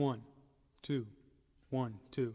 One, two, one, two.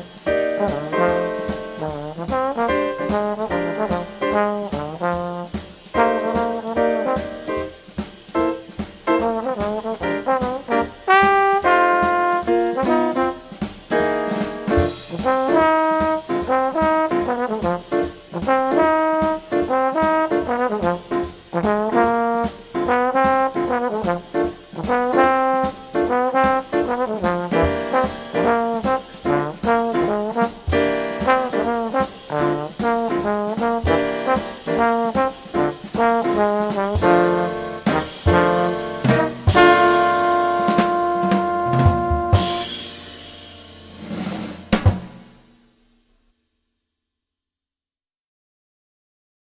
Música